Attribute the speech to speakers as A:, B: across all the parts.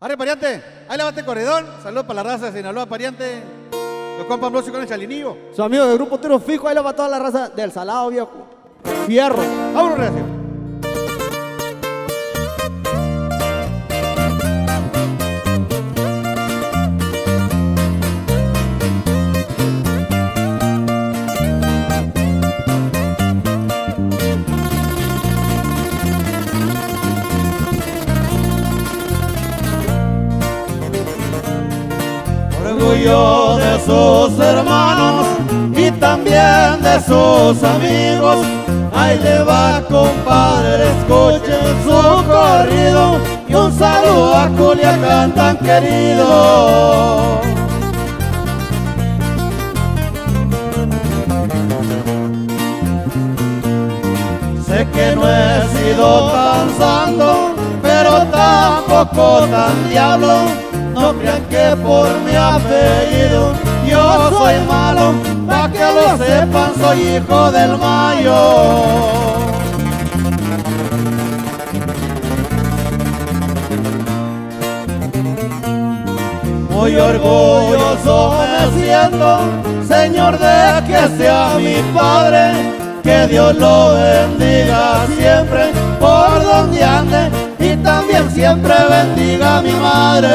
A: Arre, pariente. Ahí levante corredor. Saludos para la raza de Sinaloa, pariente. Los compa Ambrosio con el chalinillo.
B: Su amigo del grupo Tiro Fijo, ahí le va toda la raza del salado, viejo. Fierro.
A: Vámonos, reacio.
C: De sus hermanos y también de sus amigos. Ahí le va, compadre, escuchen su corrido y un saludo a Culiacán tan querido. Sé que no he sido tan santo, pero tampoco tan diablo no crean que por mi apellido yo soy malo, pa' que lo sepan soy hijo del mayo. Muy orgulloso me siento, Señor, de que sea mi Padre, que Dios lo bendiga siempre por donde ande también siempre bendiga a mi madre.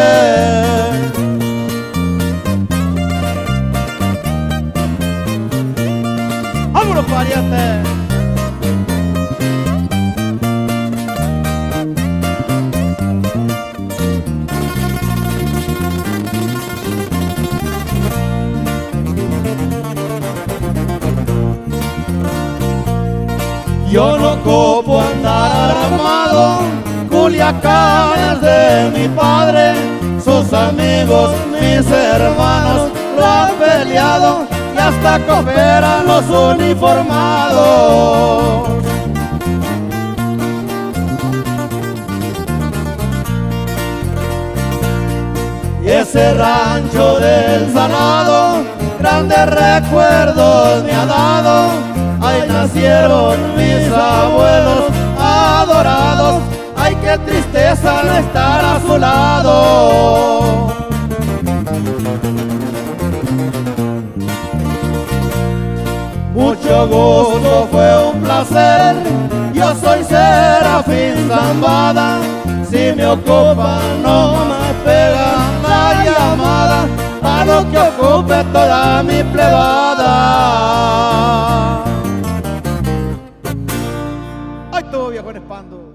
A: ¡Vámonos, pariente!
C: Yo no copo andar armado, Culiacán es de mi padre, sus amigos, mis hermanos lo han peleado y hasta cooperan los uniformados. Y ese rancho del Salado, grandes recuerdos me ha dado. Ahí nacieron mis abuelos qué tristeza no estar a su lado. Mucho gusto, fue un placer. Yo soy Serafín Zambada. Si me ocupa, no me pega la llamada. A lo que ocupe toda mi plebada. Ay, todo viejo en espando.